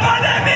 pandemia.